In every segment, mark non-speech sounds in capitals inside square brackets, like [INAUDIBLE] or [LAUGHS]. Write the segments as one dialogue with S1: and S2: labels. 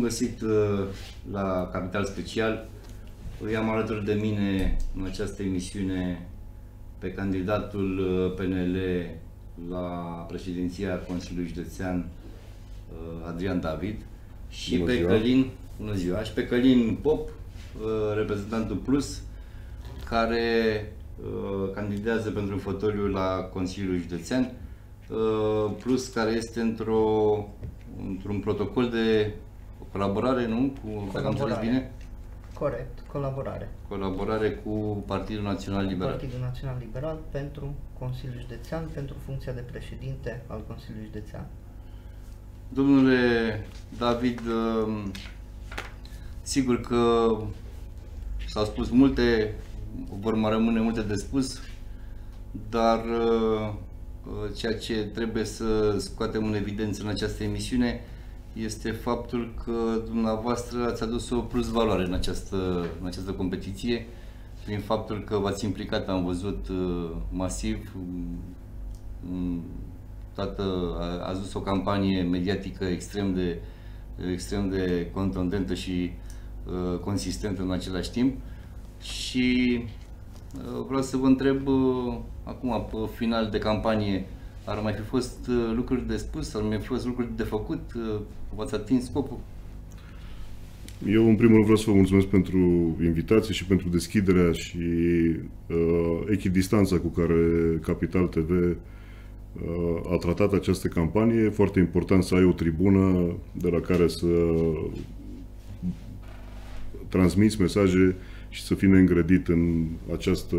S1: Bun găsit uh, la Capital Special. Îi am alături de mine în această emisiune pe candidatul uh, PNL la președinția Consiliului Județean uh, Adrian David și
S2: Bună
S1: pe
S2: ziua.
S1: Călin, bună ziua, și pe Călin Pop, reprezentantul Plus, care candidează pentru fotoliu la Consiliul Județean, Plus care este într-o, într-un protocol de colaborare, nu? Cu, dacă am înțeles
S3: Colaborare.
S1: bine?
S3: Corect, colaborare.
S1: Colaborare cu Partidul Național Liberal.
S3: Partidul Național Liberal pentru Consiliul Județean, pentru funcția de președinte al Consiliului Județean.
S1: Domnule David, um, sigur că s-au spus multe, vor mai rămâne multe de spus, dar uh, uh, ceea ce trebuie să scoatem în evidență în această emisiune este faptul că dumneavoastră ați adus o plus valoare în această, în această competiție prin faptul că v-ați implicat, am văzut uh, masiv, mm, toată, a, a dus o campanie mediatică extrem de, extrem de contundentă și uh, consistentă în același timp. Și uh, vreau să vă întreb uh, acum, pe final de campanie, ar mai fi fost uh, lucruri de spus, ar mai fi fost lucruri de făcut, uh, v-ați atins scopul?
S2: Eu, în primul rând, vreau să vă mulțumesc pentru invitație și pentru deschiderea și uh, echidistanța cu care Capital TV uh, a tratat această campanie. E foarte important să ai o tribună de la care să transmiți mesaje și să fii neîngrădit în această,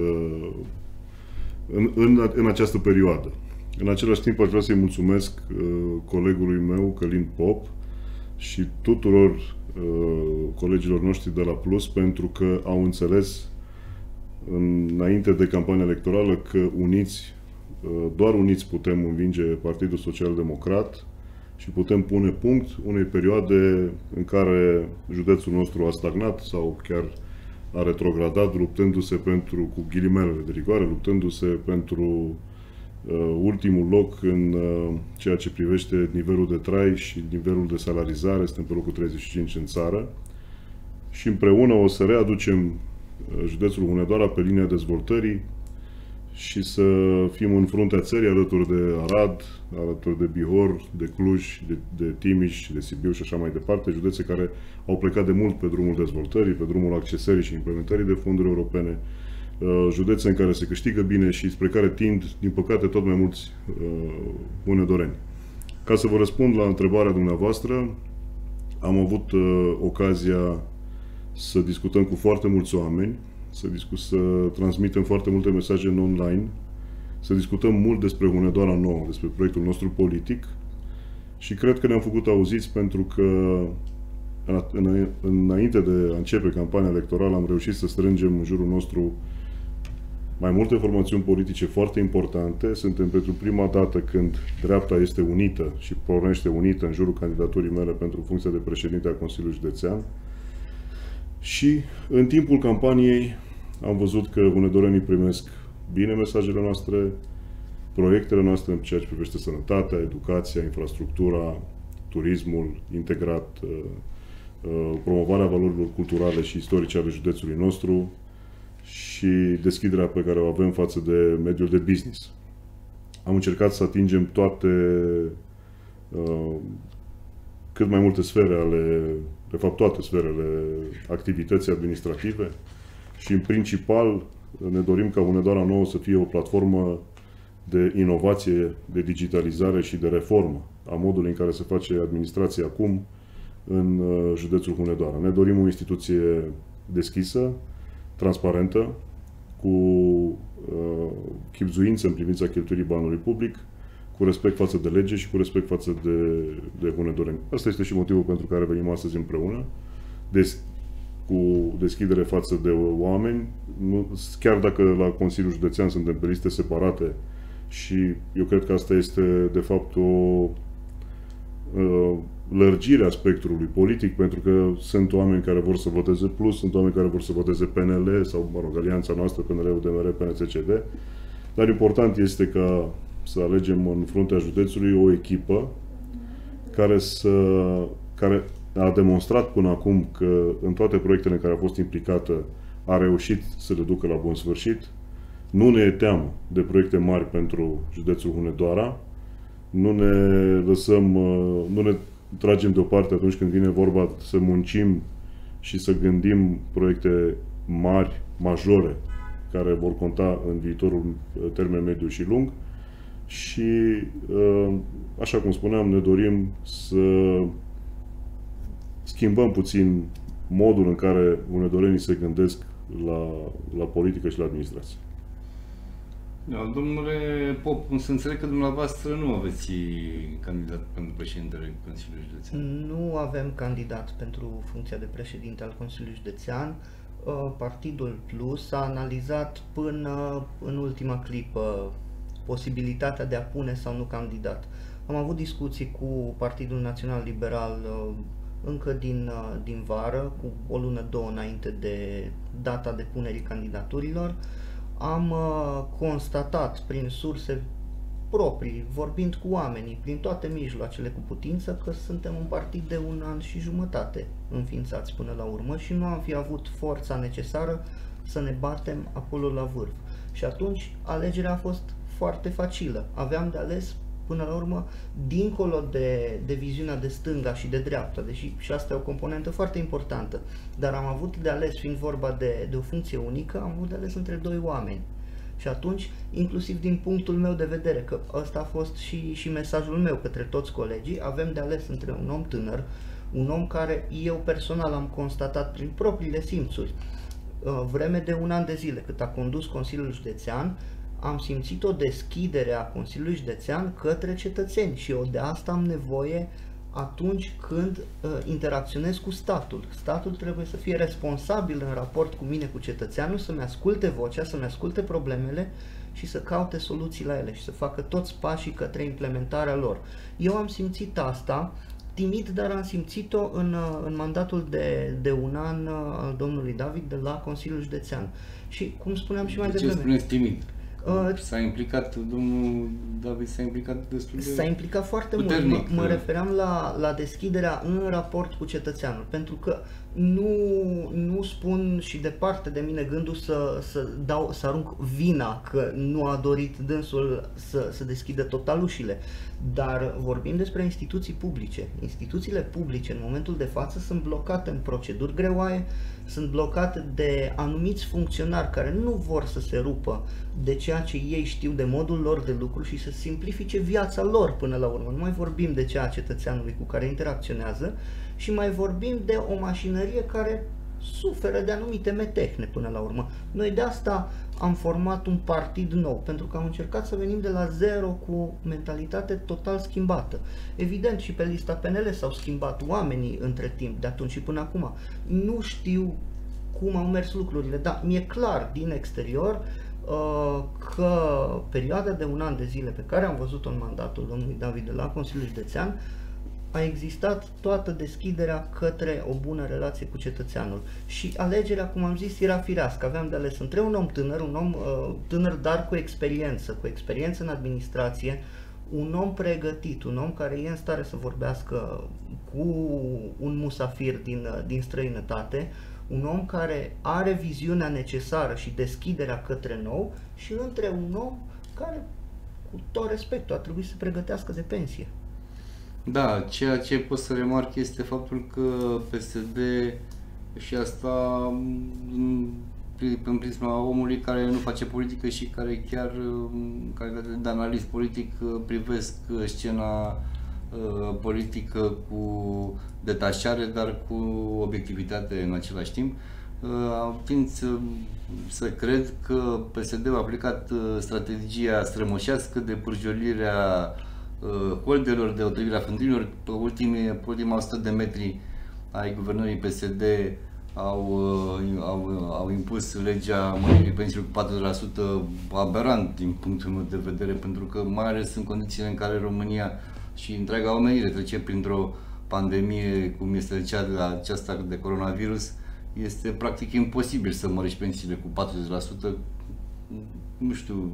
S2: în, în, în această perioadă. În același timp, aș vrea să-i mulțumesc uh, colegului meu, Călin Pop, și tuturor uh, colegilor noștri de la Plus pentru că au înțeles înainte de campania electorală că uniți, uh, doar uniți putem învinge Partidul Social Democrat și putem pune punct unei perioade în care județul nostru a stagnat sau chiar a retrogradat, luptându-se pentru, cu ghilimelele de rigoare, luptându-se pentru uh, ultimul loc în uh, ceea ce privește nivelul de trai și nivelul de salarizare. Suntem pe locul 35 în țară. Și împreună o să readucem uh, județul Hunedoara pe linia dezvoltării și să fim în fruntea țării alături de Arad, alături de Bihor, de Cluj, de, de Timiș, de Sibiu și așa mai departe, județe care au plecat de mult pe drumul dezvoltării, pe drumul accesării și implementării de fonduri europene, uh, județe în care se câștigă bine și spre care tind, din păcate, tot mai mulți uh, unedoreni. Ca să vă răspund la întrebarea dumneavoastră, am avut uh, ocazia să discutăm cu foarte mulți oameni, să, discu- să transmitem foarte multe mesaje în online, să discutăm mult despre Hunedoara Nouă, despre proiectul nostru politic și cred că ne-am făcut auziți pentru că în- în- înainte de a începe campania electorală am reușit să strângem în jurul nostru mai multe formațiuni politice foarte importante. Suntem pentru prima dată când dreapta este unită și pornește unită în jurul candidaturii mele pentru funcția de președinte a Consiliului Județean. Și în timpul campaniei am văzut că unedorenii primesc bine mesajele noastre, proiectele noastre în ceea ce privește sănătatea, educația, infrastructura, turismul integrat, uh, uh, promovarea valorilor culturale și istorice ale județului nostru și deschiderea pe care o avem față de mediul de business. Am încercat să atingem toate uh, cât mai multe sfere ale, de fapt toate sferele activității administrative și în principal ne dorim ca Hunedoara Nouă să fie o platformă de inovație, de digitalizare și de reformă a modului în care se face administrația acum în uh, județul Hunedoara. Ne dorim o instituție deschisă, transparentă, cu uh, chipzuință în privința cheltuirii banului public, cu respect față de lege și cu respect față de, de Hunedoreni. Asta este și motivul pentru care venim astăzi împreună, des, cu deschidere față de oameni, nu, chiar dacă la Consiliul Județean suntem pe liste separate și eu cred că asta este de fapt o uh, lărgire a spectrului politic, pentru că sunt oameni care vor să voteze Plus, sunt oameni care vor să voteze PNL sau, mă rog, alianța noastră, PNL, UDMR, PNCCD, dar important este ca să alegem în fruntea județului o echipă care să care a demonstrat până acum că în toate proiectele în care a fost implicată a reușit să le ducă la bun sfârșit. Nu ne e teamă de proiecte mari pentru județul Hunedoara. Nu ne lăsăm, uh, nu ne tragem deoparte atunci când vine vorba să muncim și să gândim proiecte mari, majore, care vor conta în viitorul uh, termen mediu și lung. Și, uh, așa cum spuneam, ne dorim să schimbăm puțin modul în care unedorenii se gândesc la, la politică și la administrație.
S1: Da, domnule Pop, să înțeleg că dumneavoastră nu aveți candidat pentru președintele Consiliului Județean.
S3: Nu avem candidat pentru funcția de președinte al Consiliului Județean. Uh, Partidul Plus a analizat până în ultima clipă posibilitatea de a pune sau nu candidat. Am avut discuții cu Partidul Național Liberal uh, încă din, uh, din vară, cu o lună, două înainte de data depunerii candidaturilor. Am uh, constatat prin surse proprii, vorbind cu oamenii, prin toate mijloacele cu putință, că suntem un partid de un an și jumătate înființați până la urmă și nu am fi avut forța necesară să ne batem acolo la vârf. Și atunci alegerea a fost foarte facilă. Aveam de ales până la urmă, dincolo de, de viziunea de stânga și de dreapta, deși și asta e o componentă foarte importantă, dar am avut de ales, fiind vorba de, de o funcție unică, am avut de ales între doi oameni. Și atunci, inclusiv din punctul meu de vedere, că ăsta a fost și, și mesajul meu către toți colegii, avem de ales între un om tânăr, un om care eu personal am constatat prin propriile simțuri, uh, vreme de un an de zile cât a condus Consiliul Județean, am simțit o deschidere a Consiliului Județean către cetățeni și eu de asta am nevoie atunci când uh, interacționez cu statul. Statul trebuie să fie responsabil în raport cu mine, cu cetățeanul, să-mi asculte vocea, să-mi asculte problemele și să caute soluții la ele și să facă toți pașii către implementarea lor. Eu am simțit asta, timid, dar am simțit-o în, uh, în mandatul de, de un an uh, al domnului David de la Consiliul Județean. Și cum spuneam și mai
S1: de
S3: devreme.
S1: Ce spuneți timid? Uh, s-a implicat, domnul David s-a implicat destul de
S3: S-a implicat foarte
S1: puternic.
S3: mult. Mă, mă refeream la, la deschiderea în raport cu cetățeanul, pentru că nu, nu spun și departe de mine gândul să, să, dau, să arunc vina că nu a dorit dânsul să, să deschidă total ușile, dar vorbim despre instituții publice. Instituțiile publice în momentul de față sunt blocate în proceduri greoaie, sunt blocate de anumiți funcționari care nu vor să se rupă de ceea ce ei știu de modul lor de lucru și să simplifice viața lor până la urmă. Nu mai vorbim de ceea cetățeanului cu care interacționează și mai vorbim de o mașinărie care suferă de anumite metehne până la urmă. Noi de asta am format un partid nou, pentru că am încercat să venim de la zero cu mentalitate total schimbată. Evident, și pe lista PNL s-au schimbat oamenii între timp, de atunci și până acum. Nu știu cum au mers lucrurile, dar mi-e clar din exterior uh, că perioada de un an de zile pe care am văzut-o în mandatul domnului David de la Consiliul Județean a existat toată deschiderea către o bună relație cu cetățeanul. Și alegerea, cum am zis, era firească. Aveam de ales între un om tânăr, un om uh, tânăr, dar cu experiență, cu experiență în administrație, un om pregătit, un om care e în stare să vorbească cu un musafir din, uh, din străinătate, un om care are viziunea necesară și deschiderea către nou și între un om care, cu tot respectul, ar trebui să pregătească de pensie.
S1: Da, ceea ce pot să remarc este faptul că PSD și asta în prisma omului care nu face politică și care chiar în calitate de analist politic privesc scena politică cu detașare, dar cu obiectivitate în același timp. Fiind să, să cred că PSD a aplicat strategia strămoșească de purjolirea Uh, holderilor de otrăvire a fântânilor, pe, ultimii, pe ultima 100 de metri ai guvernării PSD au, uh, au, au impus legea măririi pensiilor cu 40% aberant din punctul meu de vedere, pentru că mai ales în condițiile în care România și întreaga omenire trece printr-o pandemie cum este cea de aceasta de coronavirus, este practic imposibil să mărești pensiile cu 40%. Nu știu,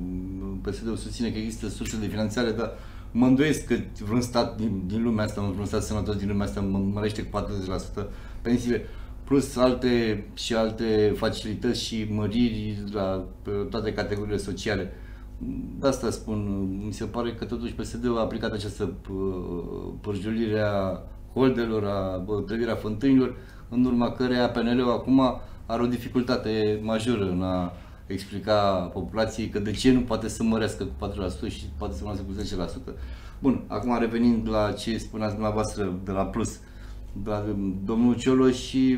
S1: PSD-ul susține că există surse de finanțare, dar Mă îndoiesc că vreun stat din, din lumea asta, vreun stat sănătos din lumea asta mă mărește cu 40% pensiile, plus alte și alte facilități și măriri la toate categoriile sociale. De asta spun, mi se pare că totuși PSD-ul a aplicat această părjulire a holdelor, a clădirea fântânilor, în urma căreia PNL-ul acum are o dificultate majoră în a explica populației că de ce nu poate să mărească cu 4% și poate să mărească cu 10%. Bun, acum revenind la ce spuneați dumneavoastră de la Plus, de la domnul Cioloș și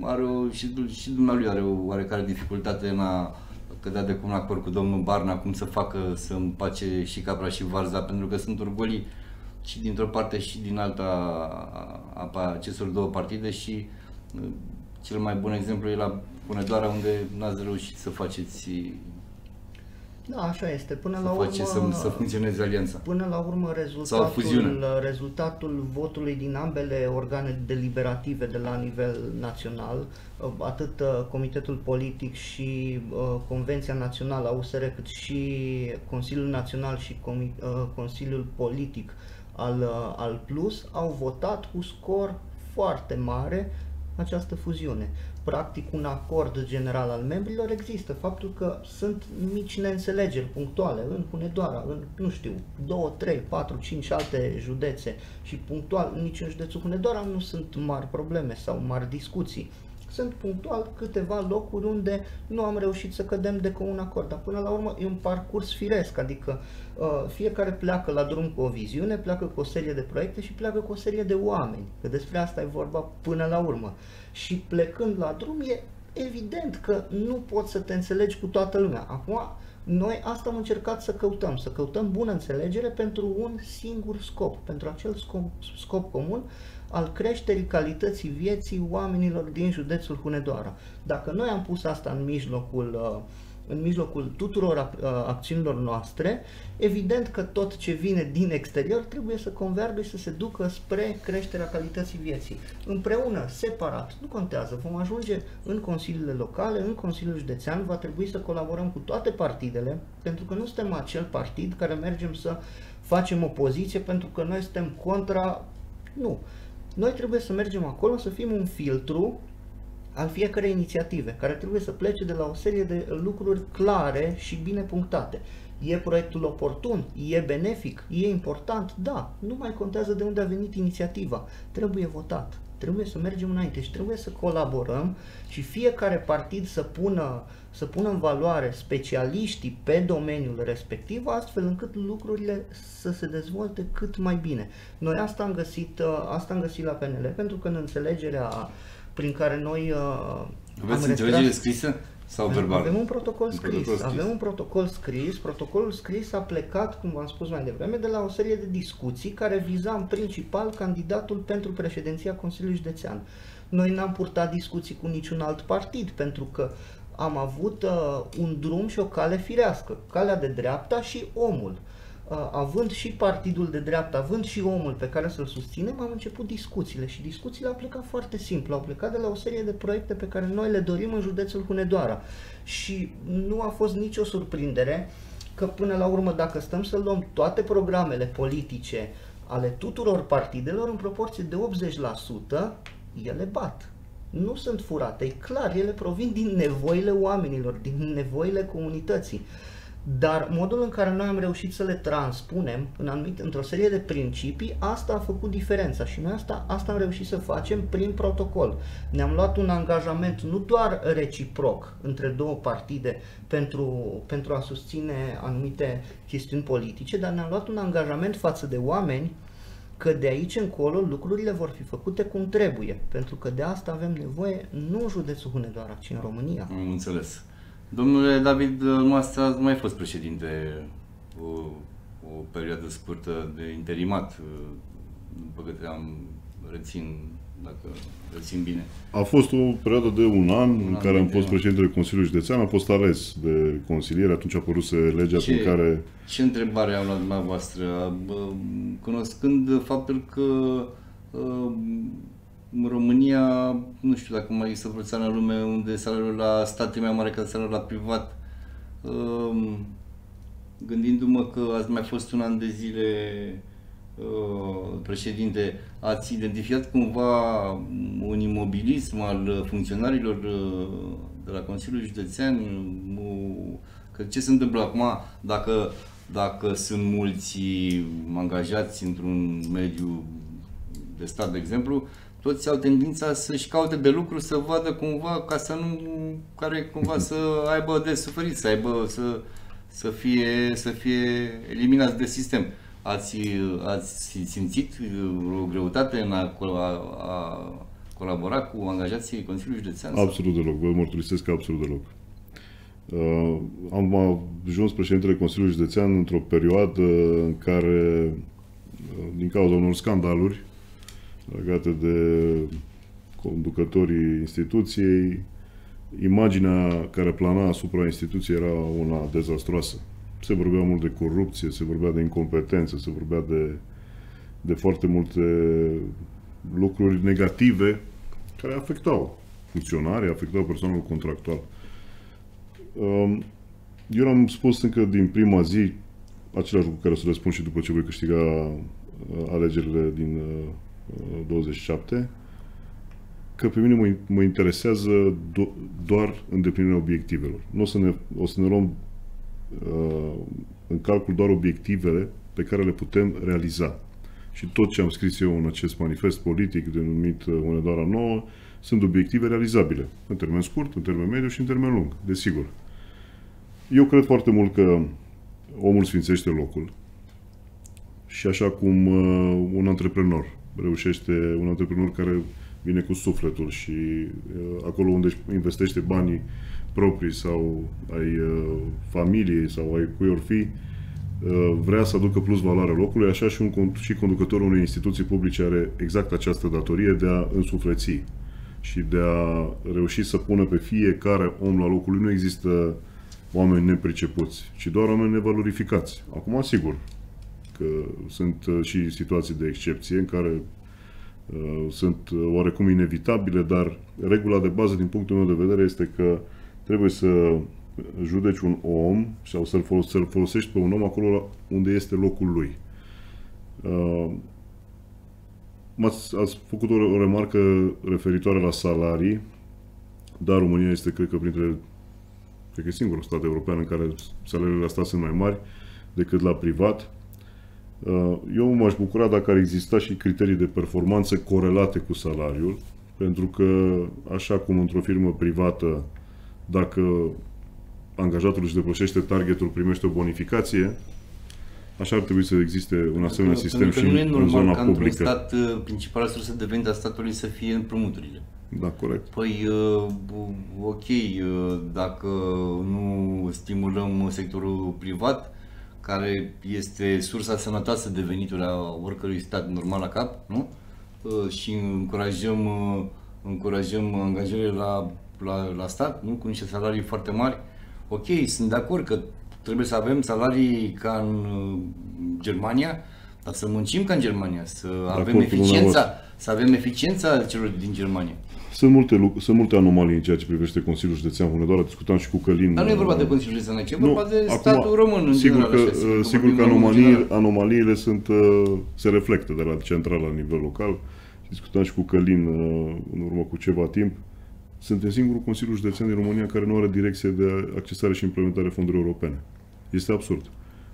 S1: are o, și, și dumnealui are o oarecare dificultate în a cădea de un acord cu domnul Barna cum să facă să împace și Capra și Varza, pentru că sunt orgolii și dintr-o parte și din alta a acestor două partide și cel mai bun exemplu e la Hunedoara unde n-ați reușit să faceți
S3: da, așa este. Până
S1: să
S3: la urmă,
S1: face, să, să funcționeze alianța.
S3: Până la urmă, rezultatul, rezultatul votului din ambele organe deliberative de la nivel național, atât uh, Comitetul Politic și uh, Convenția Națională a USR, cât și Consiliul Național și uh, Consiliul Politic al, al Plus, au votat cu scor foarte mare această fuziune practic un acord general al membrilor, există faptul că sunt mici neînțelegeri punctuale în Hunedoara, în, nu știu, 2, 3, 4, 5 alte județe și punctual nici în județul Hunedoara nu sunt mari probleme sau mari discuții. Sunt punctual câteva locuri unde nu am reușit să cădem de un acord, dar până la urmă e un parcurs firesc, adică uh, fiecare pleacă la drum cu o viziune, pleacă cu o serie de proiecte și pleacă cu o serie de oameni, că despre asta e vorba până la urmă. Și plecând la drum e evident că nu poți să te înțelegi cu toată lumea. Acum, noi asta am încercat să căutăm, să căutăm bună înțelegere pentru un singur scop, pentru acel scop, scop comun al creșterii calității vieții oamenilor din județul Hunedoara. Dacă noi am pus asta în mijlocul uh, în mijlocul tuturor uh, acțiunilor noastre, evident că tot ce vine din exterior trebuie să convergă și să se ducă spre creșterea calității vieții. Împreună, separat, nu contează, vom ajunge în consiliile locale, în Consiliul Județean, va trebui să colaborăm cu toate partidele, pentru că nu suntem acel partid care mergem să facem opoziție pentru că noi suntem contra... Nu. Noi trebuie să mergem acolo, să fim un filtru al fiecărei inițiative, care trebuie să plece de la o serie de lucruri clare și bine punctate. E proiectul oportun? E benefic? E important? Da. Nu mai contează de unde a venit inițiativa. Trebuie votat. Trebuie să mergem înainte și trebuie să colaborăm și fiecare partid să pună, să pună în valoare specialiștii pe domeniul respectiv, astfel încât lucrurile să se dezvolte cât mai bine. Noi asta am găsit, asta am găsit la PNL, pentru că în înțelegerea prin care noi uh,
S1: Aveți înțelegere scrisă sau verbal?
S3: Avem un protocol scris. Protocol scris. Avem un protocol scris. Protocolul scris a plecat, cum v-am spus mai devreme, de la o serie de discuții care viza în principal candidatul pentru președinția Consiliului Județean. Noi n-am purtat discuții cu niciun alt partid pentru că am avut uh, un drum și o cale firească, calea de dreapta și omul. Uh, având și partidul de dreapta, având și omul pe care să-l susținem, am început discuțiile și discuțiile au plecat foarte simplu, au plecat de la o serie de proiecte pe care noi le dorim în județul Hunedoara și nu a fost nicio surprindere că până la urmă dacă stăm să luăm toate programele politice ale tuturor partidelor în proporție de 80%, ele bat. Nu sunt furate, e clar, ele provin din nevoile oamenilor, din nevoile comunității. Dar modul în care noi am reușit să le transpunem în anumit, într-o serie de principii, asta a făcut diferența și noi asta, asta am reușit să facem prin protocol. Ne-am luat un angajament nu doar reciproc între două partide pentru, pentru a susține anumite chestiuni politice, dar ne-am luat un angajament față de oameni că de aici încolo lucrurile vor fi făcute cum trebuie, pentru că de asta avem nevoie nu în județul Hunedoara, ci în România.
S1: Am înțeles. Domnule David, noastră ați mai fost președinte o, o perioadă scurtă de interimat, după câte am rețin, dacă rețin bine.
S2: A fost o perioadă de un an un în an care am fost președintele Consiliului Județean, am fost ales de consiliere, atunci a apărut legea ce, prin care...
S1: Ce întrebare am la dumneavoastră? Cunoscând faptul că în România, nu știu dacă mai există vreo țară în lume unde salariul la stat e mai mare ca salariul la privat. Um, gândindu-mă că ați mai fost un an de zile uh, președinte, ați identificat cumva un imobilism al funcționarilor uh, de la Consiliul Județean? Uh, Că ce se întâmplă acum dacă, dacă sunt mulți angajați într-un mediu de stat, de exemplu, toți au tendința să-și caute de lucru, să vadă cumva, ca să nu, care cumva să aibă de suferit, să aibă, să, să fie, să fie eliminați de sistem. Ați, ați simțit o greutate în a, a, a colabora cu angajații Consiliului Județean?
S2: Absolut deloc, vă mărturisesc că absolut deloc. Uh, am ajuns președintele Consiliului Județean într-o perioadă în care, uh, din cauza unor scandaluri legate de conducătorii instituției, imaginea care plana asupra instituției era una dezastroasă. Se vorbea mult de corupție, se vorbea de incompetență, se vorbea de, de foarte multe lucruri negative care afectau funcționarii, afectau personalul contractual. Um, eu am spus încă din prima zi același lucru care o să răspund și după ce voi câștiga uh, alegerile din 27, uh, că pe mine mă, mă interesează do, doar îndeplinirea obiectivelor. Nu o să ne, o să ne luăm uh, în calcul doar obiectivele pe care le putem realiza. Și tot ce am scris eu în acest manifest politic denumit Unedoara Nouă sunt obiective realizabile, în termen scurt, în termen mediu și în termen lung, desigur. Eu cred foarte mult că omul sfințește locul și așa cum uh, un antreprenor reușește, un antreprenor care vine cu sufletul și uh, acolo unde investește banii proprii sau ai uh, familiei sau ai cui or fi, uh, vrea să aducă plus valoare locului, așa și, un, și conducătorul unei instituții publice are exact această datorie de a însufleți și de a reuși să pună pe fiecare om la locul lui. Nu există oameni nepricepuți, ci doar oameni nevalorificați. Acum, sigur, că sunt uh, și situații de excepție în care uh, sunt uh, oarecum inevitabile, dar regula de bază din punctul meu de vedere este că trebuie să judeci un om sau să-l, folos- să folosești pe un om acolo unde este locul lui. Uh, ați, ați făcut o, o remarcă referitoare la salarii, dar România este, cred că, printre cred că e singurul stat european în care salariile la stat sunt mai mari decât la privat. Uh, eu m-aș bucura dacă ar exista și criterii de performanță corelate cu salariul, pentru că, așa cum într-o firmă privată, dacă angajatul își depășește targetul, primește o bonificație, Așa ar trebui să existe un asemenea sistem și
S1: nu e
S2: în,
S1: normal
S2: în zona
S1: ca
S2: publică.
S1: într-un stat uh, principala sursă de venit a statului să fie împrumuturile.
S2: Da, corect.
S1: Păi, uh, ok, uh, dacă nu stimulăm sectorul privat, care este sursa sănătoasă de venituri a oricărui stat normal la cap, nu? Uh, Și încurajăm, uh, încurajăm angajările la, la, la stat, nu? Cu niște salarii foarte mari. Ok, sunt de acord că trebuie să avem salarii ca în uh, Germania, dar să muncim ca în Germania, să avem
S2: acord cu
S1: eficiența,
S2: dumneavoastră.
S1: să avem eficiența celor din Germania.
S2: Sunt multe, lu- sunt multe anomalii în ceea ce privește Consiliul Județean Hunedoara. Discutam și cu Călin.
S1: Dar nu e vorba de
S2: uh,
S1: Consiliul Județean aici, e
S2: Nu,
S1: vorba de
S2: acum,
S1: statul român în
S2: sigur
S1: general.
S2: că,
S1: așa,
S2: uh,
S1: să
S2: sigur
S1: vorbim
S2: că
S1: român în
S2: anomalii,
S1: general.
S2: anomaliile sunt, uh, se reflectă de la central la nivel local. Discutam și cu Călin uh, în urmă cu ceva timp. Suntem singurul Consiliu Județean din România care nu are direcție de accesare și implementare fondurilor europene. Este absurd.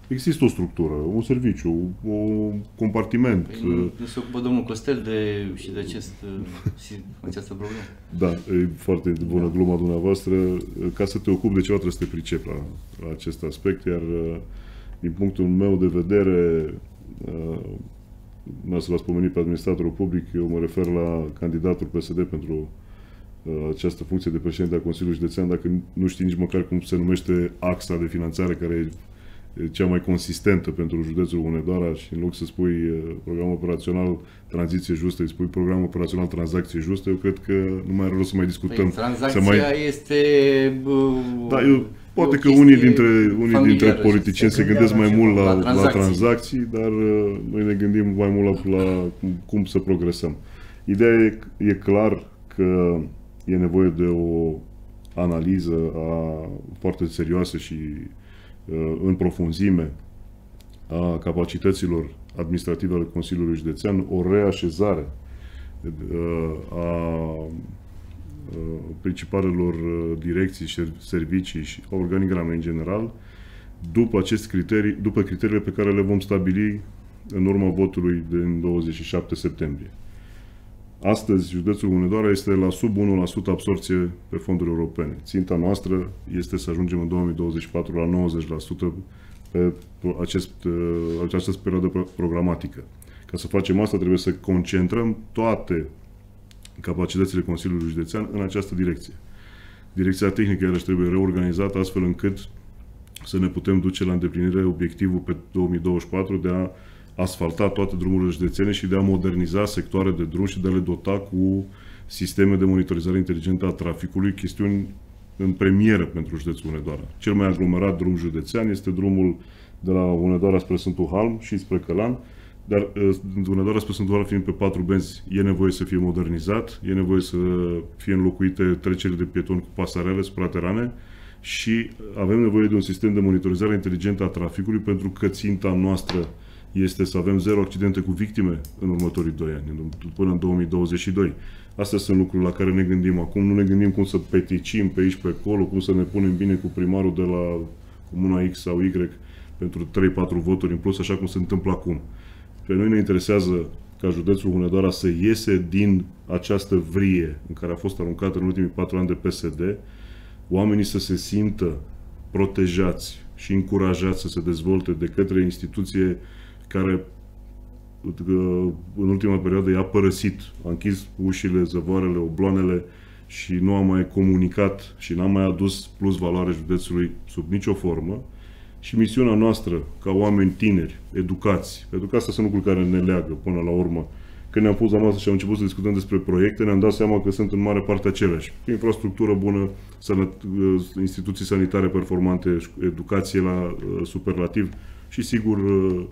S2: Există o structură, un serviciu, un compartiment.
S1: Păi
S2: uh,
S1: nu, nu se ocupă domnul Costel de, și de acest, și această problemă.
S2: Da, e foarte bună gluma dumneavoastră. Ca să te ocupi de ceva trebuie să te pricepi la, la acest aspect, iar uh, din punctul meu de vedere, nu să l-ați pomenit pe administratorul public, eu mă refer la candidatul PSD pentru uh, această funcție de președinte al Consiliului Județean, dacă nu știi nici măcar cum se numește axa de finanțare care e e cea mai consistentă pentru județul Hunedoara și în loc să spui uh, program operațional tranziție justă, îi spui program operațional tranzacție justă, eu cred că nu mai are rost să mai discutăm.
S1: Păi, tranzacția
S2: să mai...
S1: este... Bă,
S2: Da, eu, poate
S1: o
S2: că
S1: chestie
S2: unii dintre, unii dintre
S1: familiară,
S2: politicieni se
S3: se
S2: gândesc mai
S3: gândeau
S2: mult la,
S1: la
S2: la,
S1: tranzacții.
S2: tranzacții, dar uh, noi ne gândim mai mult la, la cum, cum să progresăm. Ideea e, e clar că e nevoie de o analiză a, foarte serioasă și în profunzime a capacităților administrative ale Consiliului Județean, o reașezare a principalelor direcții și servicii și organigrame în general, după aceste criterii, după criteriile pe care le vom stabili în urma votului din 27 septembrie. Astăzi, județul Hunedoara este la sub 1% absorție pe fonduri europene. Ținta noastră este să ajungem în 2024 la 90% pe acest, această perioadă programatică. Ca să facem asta, trebuie să concentrăm toate capacitățile Consiliului Județean în această direcție. Direcția tehnică, iarăși, trebuie reorganizată astfel încât să ne putem duce la îndeplinire obiectivul pe 2024 de a asfalta toate drumurile județene și de a moderniza sectoare de drum și de a le dota cu sisteme de monitorizare inteligentă a traficului, chestiuni în premieră pentru județul Unedoara. Cel mai aglomerat drum județean este drumul de la Unedoara spre Sfântul Halm și spre Călan, dar Unedoara spre Sfântul Halm fiind pe patru benzi, e nevoie să fie modernizat, e nevoie să fie înlocuite trecerile de pietoni cu pasarele supraterane și avem nevoie de un sistem de monitorizare inteligentă a traficului pentru că ținta noastră este să avem zero accidente cu victime în următorii doi ani, până în 2022. Astea sunt lucruri la care ne gândim acum. Nu ne gândim cum să peticim pe aici, pe acolo, cum să ne punem bine cu primarul de la Comuna X sau Y pentru 3-4 voturi în plus, așa cum se întâmplă acum. Pe noi ne interesează ca județul Hunedoara să iese din această vrie în care a fost aruncată în ultimii patru ani de PSD, oamenii să se simtă protejați și încurajați să se dezvolte de către instituție care în ultima perioadă i-a părăsit, a închis ușile, zăvoarele, obloanele și nu a mai comunicat și n-a mai adus plus valoare județului sub nicio formă. Și misiunea noastră, ca oameni tineri, educați, pentru că astea sunt lucruri care ne leagă până la urmă. Când ne-am pus la masă și am început să discutăm despre proiecte, ne-am dat seama că sunt în mare parte aceleași. Infrastructură bună, instituții sanitare performante, educație la uh, superlativ și, sigur, uh, Uh,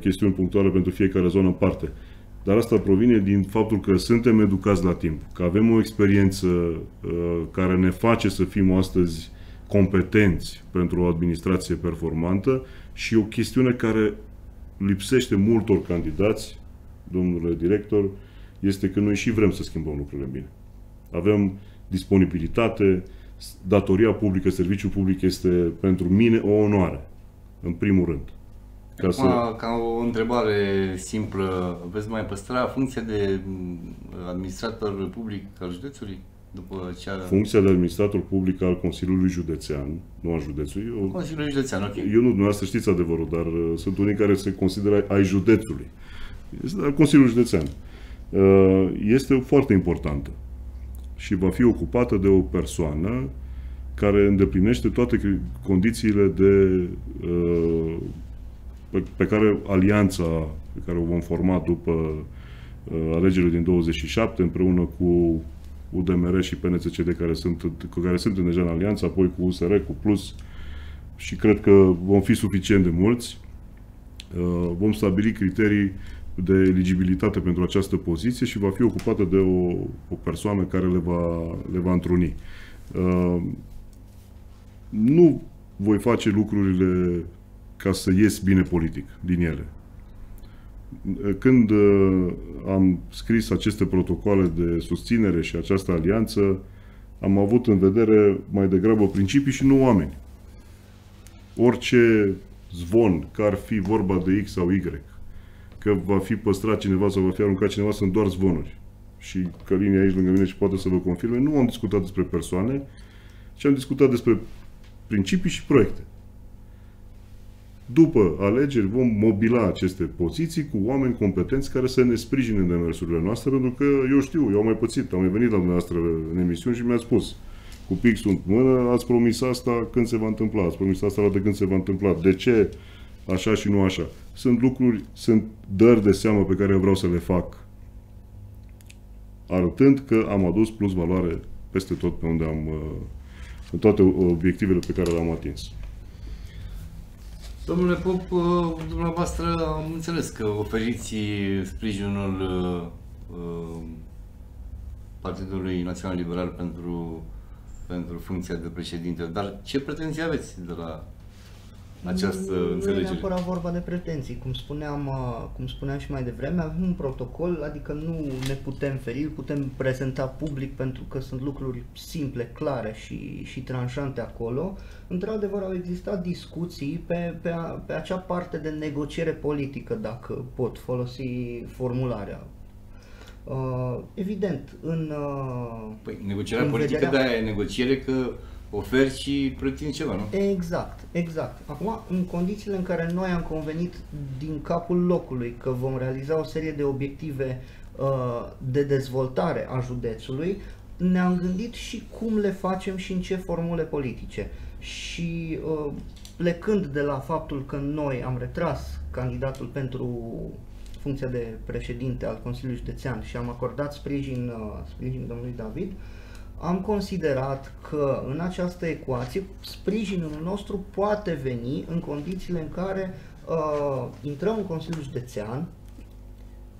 S2: chestiuni punctuale pentru fiecare zonă în parte. Dar asta provine din faptul că suntem educați la timp, că avem o experiență uh, care ne face să fim astăzi competenți pentru o administrație performantă și o chestiune care lipsește multor candidați, domnule director, este că noi și vrem să schimbăm lucrurile bine. Avem disponibilitate, datoria publică, serviciul public este pentru mine o onoare, în primul rând.
S1: Ca, Acum, să... ca o întrebare simplă, veți mai păstra funcția de mm, administrator public al județului? După ce a...
S2: Funcția de administrator public al Consiliului Județean, nu al județului.
S1: Eu, Consiliul Județean, ok.
S2: Eu nu, dumneavoastră știți adevărul, dar uh, sunt unii care se consideră ai județului. Este al Consiliul Județean. Uh, este foarte importantă și va fi ocupată de o persoană care îndeplinește toate condițiile de uh, pe, pe care alianța pe care o vom forma după uh, alegerile din 27 împreună cu UDMR și PNCCD care sunt, cu care sunt deja în alianță, apoi cu USR, cu Plus și cred că vom fi suficient de mulți. Uh, vom stabili criterii de eligibilitate pentru această poziție și va fi ocupată de o, o persoană care le va, le va întruni. Uh, nu voi face lucrurile ca să ies bine politic din ele. Când uh, am scris aceste protocoale de susținere și această alianță, am avut în vedere mai degrabă principii și nu oameni. Orice zvon, că ar fi vorba de X sau Y, că va fi păstrat cineva sau va fi aruncat cineva, sunt doar zvonuri. Și Călin aici lângă mine și poate să vă confirme, nu am discutat despre persoane, ci am discutat despre principii și proiecte. După alegeri vom mobila aceste poziții cu oameni competenți care să ne sprijine în demersurile noastre, pentru că eu știu, eu am mai pățit, am mai venit la dumneavoastră în emisiuni și mi-a spus cu pixul în mână, ați promis asta când se va întâmpla, ați promis asta la de când se va întâmpla, de ce așa și nu așa. Sunt lucruri, sunt dări de seamă pe care eu vreau să le fac arătând că am adus plus valoare peste tot pe unde am, uh, în toate obiectivele pe care le-am atins.
S1: Domnule Pop, uh, dumneavoastră am înțeles că oferiți sprijinul uh, uh, Partidului Național Liberal pentru, pentru funcția de președinte, dar ce pretenții aveți de la această
S3: nu,
S1: înțelegere.
S3: Nu e neapărat vorba de pretenții. Cum spuneam, uh, cum spuneam și mai devreme, avem un protocol, adică nu ne putem feri, îl putem prezenta public pentru că sunt lucruri simple, clare și, și tranșante acolo. Într-adevăr, au existat discuții pe, pe, a, pe acea parte de negociere politică, dacă pot folosi formularea. Uh, evident, în... Uh,
S1: păi, negocierea
S3: în
S1: politică,
S3: vederea...
S1: da, e negociere că oferi și pretinzi ceva, nu?
S3: Exact, exact. Acum, în condițiile în care noi am convenit din capul locului că vom realiza o serie de obiective uh, de dezvoltare a județului, ne-am gândit și cum le facem și în ce formule politice. Și uh, plecând de la faptul că noi am retras candidatul pentru funcția de președinte al Consiliului Județean și am acordat sprijin, uh, sprijin domnului David, uh, am considerat că în această ecuație sprijinul nostru poate veni în condițiile în care uh, intrăm în Consiliul Județean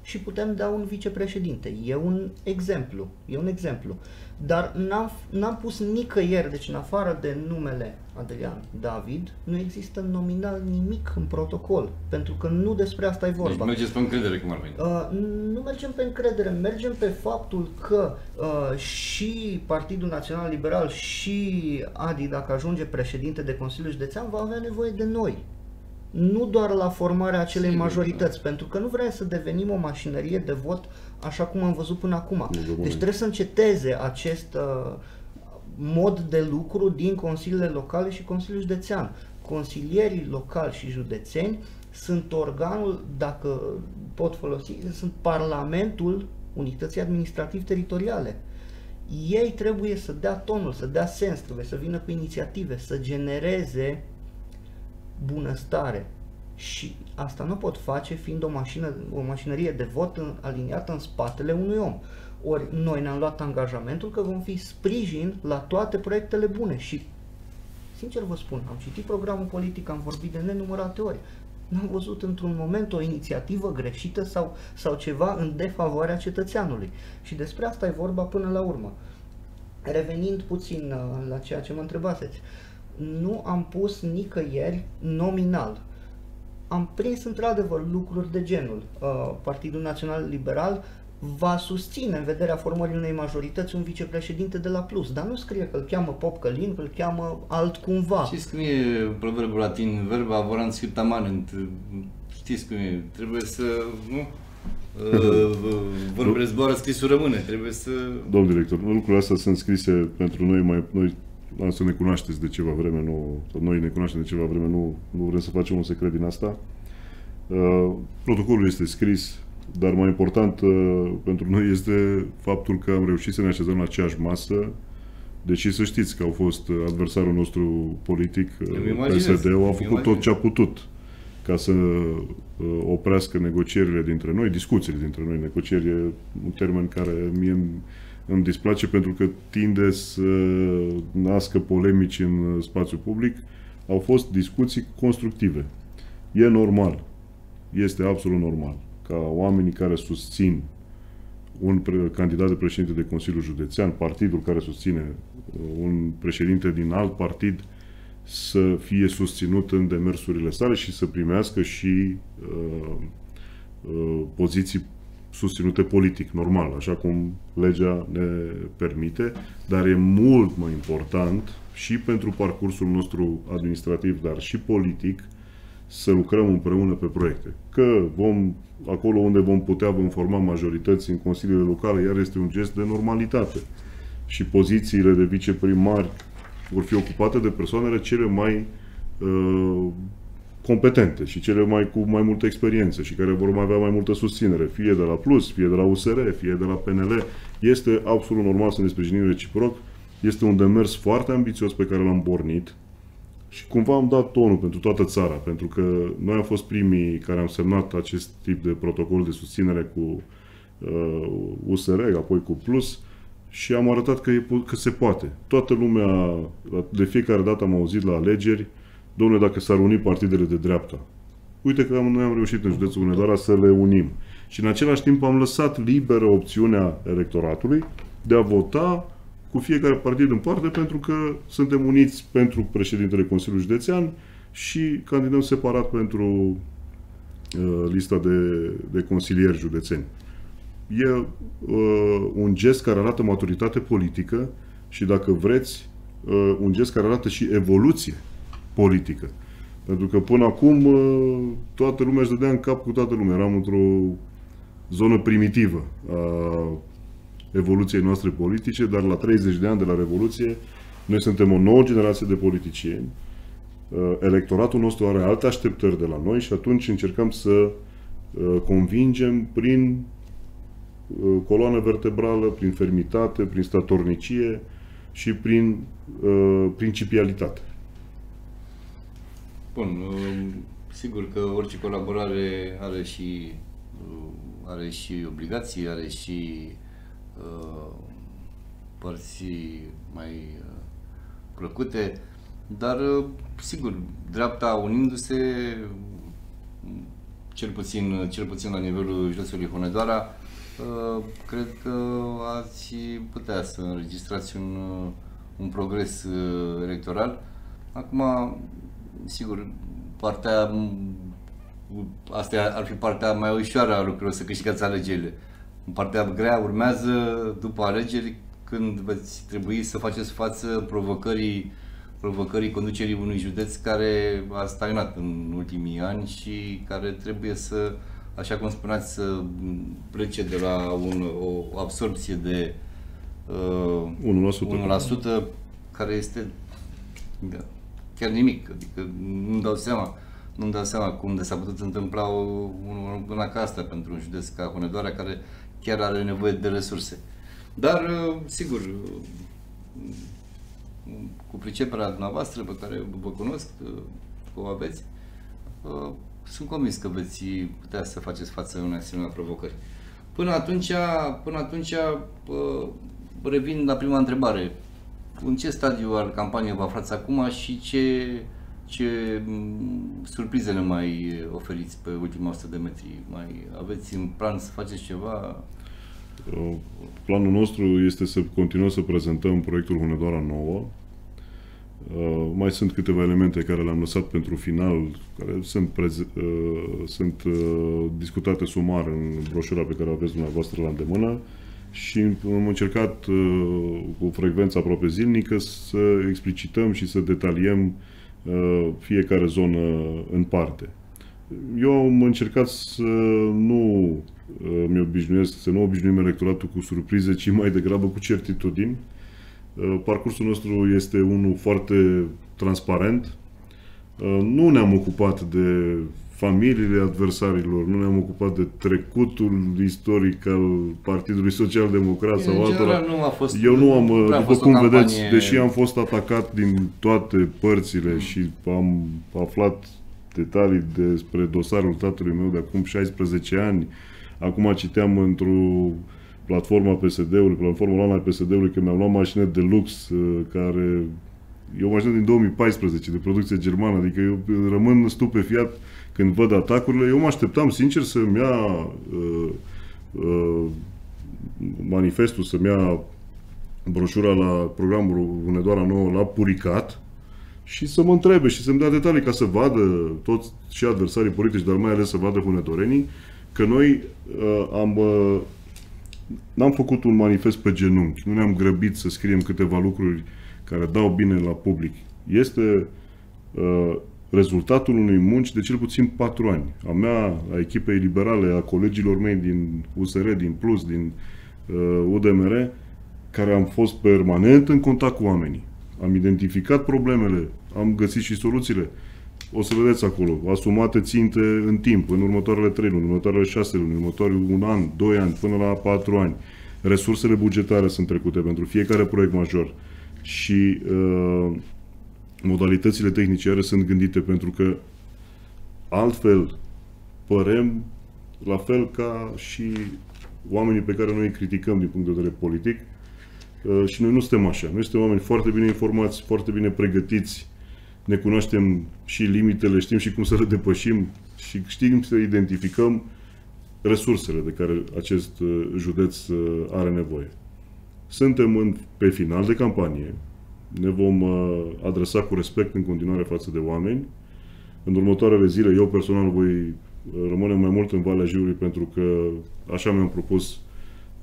S3: și putem da un vicepreședinte. E un exemplu. E un exemplu. Dar n-am, n-am pus nicăieri, deci în afară de numele Adrian David, nu există nominal nimic în protocol, pentru că nu despre asta e vorba. Deci
S1: mergeți pe încredere, cum ar veni?
S3: Uh, nu mergem pe încredere, mergem pe faptul că uh, și Partidul Național Liberal și Adi, dacă ajunge președinte de Consiliul Județean, va avea nevoie de noi nu doar la formarea acelei Sigur, majorități, da. pentru că nu vrem să devenim o mașinărie de vot așa cum am văzut până acum. Deci trebuie să înceteze acest uh, mod de lucru din consiliile locale și Consiliul Județean. Consilierii locali și județeni sunt organul, dacă pot folosi, sunt Parlamentul Unității Administrativ-Teritoriale. Ei trebuie să dea tonul, să dea sens, trebuie să vină cu inițiative, să genereze bunăstare. Și asta nu pot face fiind o, mașină, o mașinărie de vot în, aliniată în spatele unui om. Ori noi ne-am luat angajamentul că vom fi sprijin la toate proiectele bune și, sincer vă spun, am citit programul politic, am vorbit de nenumărate ori. N-am văzut într-un moment o inițiativă greșită sau, sau ceva în defavoarea cetățeanului. Și despre asta e vorba până la urmă. Revenind puțin uh, la ceea ce mă întrebaseți. Uh, nu am pus nicăieri nominal. Am prins într-adevăr lucruri de genul. Uh, Partidul Național Liberal va susține în vederea formării unei majorități un vicepreședinte de la Plus, dar nu scrie că îl cheamă Pop Călin, că îl cheamă altcumva.
S1: Ce scrie proverbul latin, verba vorant scriptamanent, știți cum e, trebuie să, nu? [LAUGHS] Vorbele zboară, scrisul rămâne, trebuie să...
S2: Domn director, lucrurile astea sunt scrise pentru noi, mai, noi să ne cunoașteți de ceva vreme, nu, sau noi ne cunoaștem de ceva vreme, nu, nu vrem să facem un secret din asta. Uh, protocolul este scris, dar mai important uh, pentru noi este faptul că am reușit să ne așezăm la aceeași masă, deși să știți că au fost adversarul nostru politic, uh, PSD-ul, a făcut tot ce a putut ca să uh, oprească negocierile dintre noi, discuțiile dintre noi, negocieri e un termen care mie îmi displace pentru că tinde să nască polemici în spațiu public, au fost discuții constructive. E normal, este absolut normal ca oamenii care susțin un candidat de președinte de Consiliul Județean, partidul care susține uh, un președinte din alt partid, să fie susținut în demersurile sale și să primească și uh, uh, poziții susținute politic, normal, așa cum legea ne permite, dar e mult mai important și pentru parcursul nostru administrativ, dar și politic, să lucrăm împreună pe proiecte. Că vom, acolo unde vom putea, vom forma majorități în consiliile locale, iar este un gest de normalitate. Și pozițiile de viceprimari vor fi ocupate de persoanele cele mai uh, competente și cele mai cu mai multă experiență și care vor mai avea mai multă susținere, fie de la Plus, fie de la USR, fie de la PNL. Este absolut normal să ne sprijinim reciproc. Este un demers foarte ambițios pe care l-am pornit și cumva am dat tonul pentru toată țara, pentru că noi am fost primii care am semnat acest tip de protocol de susținere cu uh, USR, apoi cu Plus și am arătat că, e, că se poate. Toată lumea, de fiecare dată am auzit la alegeri, domnule, dacă s-ar uni partidele de dreapta, uite că noi am reușit în județul Hunedoara să le unim. Și în același timp am lăsat liberă opțiunea electoratului de a vota cu fiecare partid în parte pentru că suntem uniți pentru președintele Consiliului Județean și candidăm separat pentru uh, lista de, de consilieri județeni. E uh, un gest care arată maturitate politică și, dacă vreți, uh, un gest care arată și evoluție politică. Pentru că până acum uh, toată lumea își dădea în cap cu toată lumea. Eram într-o zonă primitivă a evoluției noastre politice, dar la 30 de ani de la Revoluție noi suntem o nouă generație de politicieni. Uh, electoratul nostru are alte așteptări de la noi și atunci încercăm să uh, convingem prin coloană vertebrală, prin fermitate, prin statornicie și prin principialitate.
S1: Bun, um, sigur că orice colaborare are și uh, are și obligații, are și uh, părți mai uh, plăcute, dar uh, sigur, dreapta unindu-se cel puțin, cel puțin la nivelul județului Hunedoara, uh, cred că ați putea să înregistrați un, un progres electoral. Acum, sigur, partea asta ar fi partea mai ușoară a lucrurilor, să câștigați alegerile. Partea grea urmează după alegeri, când veți trebui să faceți față provocării, provocării conducerii unui județ care a stagnat în ultimii ani și care trebuie să, așa cum spuneați, să plece de la un, o absorpție de uh, 1%, 1% care este da, chiar nimic, adică nu-mi dau seama, nu-mi dau seama cum de s-a putut întâmpla o, una ca asta pentru un județ ca Hunedoara, care chiar are nevoie de resurse. Dar, uh, sigur, uh, cu priceperea dumneavoastră pe care vă cunosc, uh, o aveți, sunt convins că veți putea să faceți față unei asemenea provocări. Până atunci, până atunci revin la prima întrebare în ce stadiu al campaniei vă aflați acum și ce, ce surprize ne mai oferiți pe ultima 100 de metri? Mai aveți în plan să faceți ceva?
S2: Uh, planul nostru este să continuăm să prezentăm proiectul Hunedoara nouă. Uh, mai sunt câteva elemente care le-am lăsat pentru final, care sunt, prez- uh, sunt discutate sumar în broșura pe care o aveți dumneavoastră la îndemână și am încercat uh, cu frecvență aproape zilnică să explicităm și să detaliem uh, fiecare zonă în parte. Eu am încercat să nu uh, mi obișnuiesc, să nu obișnuim electoratul cu surprize, ci mai degrabă cu certitudini. Parcursul nostru este unul foarte transparent. Nu ne-am ocupat de familiile adversarilor, nu ne-am ocupat de trecutul istoric al Partidului Social Democrat sau altora.
S1: Nu a fost,
S2: Eu nu am, după cum campanie... vedeți, deși am fost atacat din toate părțile mm. și am aflat detalii despre dosarul tatălui meu de acum 16 ani, acum citeam într-o platforma PSD-ului, platforma online PSD-ului, că mi-am luat mașină de lux uh, care e o mașină din 2014 de producție germană, adică eu rămân stupefiat când văd atacurile, eu mă așteptam sincer să-mi ia uh, uh, manifestul, să-mi ia broșura la programul Hunedoara Nouă la puricat și să mă întrebe și să-mi dea detalii ca să vadă toți și adversarii politici, dar mai ales să vadă hunedorenii, că noi uh, am uh, n-am făcut un manifest pe genunchi, nu ne-am grăbit să scriem câteva lucruri care dau bine la public. Este uh, rezultatul unui munci de cel puțin patru ani. A mea, a echipei liberale, a colegilor mei din USR, din Plus, din uh, UDMR, care am fost permanent în contact cu oamenii. Am identificat problemele, am găsit și soluțiile. O să vedeți acolo, asumate ținte în timp, în următoarele trei luni, în următoarele șase luni, în următoarele un an, doi ani, până la patru ani. Resursele bugetare sunt trecute pentru fiecare proiect major. Și uh, modalitățile tehnice sunt gândite pentru că altfel părem la fel ca și oamenii pe care noi îi criticăm din punct de vedere politic uh, și noi nu suntem așa. Noi suntem oameni foarte bine informați, foarte bine pregătiți, ne cunoaștem și limitele, știm și cum să le depășim și știm să identificăm resursele de care acest uh, județ uh, are nevoie. Suntem în, pe final de campanie, ne vom uh, adresa cu respect în continuare față de oameni În următoarele zile, eu personal voi rămâne mai mult în Valea Jiului pentru că așa mi-am propus